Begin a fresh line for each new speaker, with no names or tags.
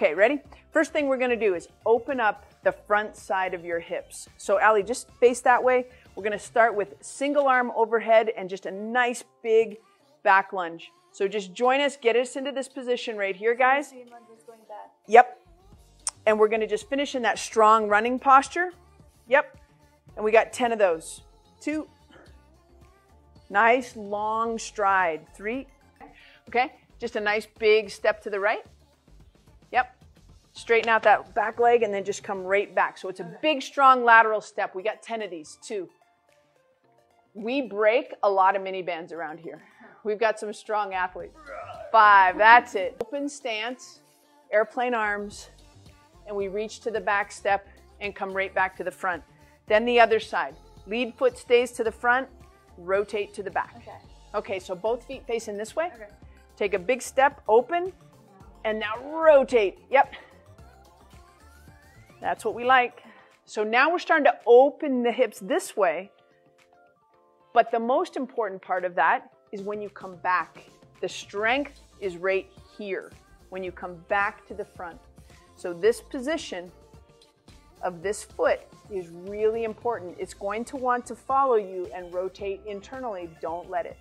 Okay, ready? First thing we're gonna do is open up the front side of your hips. So Allie, just face that way. We're gonna start with single arm overhead and just a nice big back lunge. So just join us, get us into this position right here, guys. Yep. And we're gonna just finish in that strong running posture. Yep. And we got 10 of those. Two. Nice long stride. Three. Okay. Just a nice big step to the right. Yep. Straighten out that back leg and then just come right back. So it's a big, strong lateral step. We got 10 of these. Two. We break a lot of mini bands around here. We've got some strong athletes. Five. That's it. Open stance, airplane arms, and we reach to the back step and come right back to the front. Then the other side. Lead foot stays to the front, rotate to the back.
Okay.
Okay, so both feet facing this way.
Okay.
Take a big step, open, and now rotate. Yep. That's what we like. So now we're starting to open the hips this way. But the most important part of that is when you come back. The strength is right here when you come back to the front. So this position of this foot is really important. It's going to want to follow you and rotate internally. Don't let it.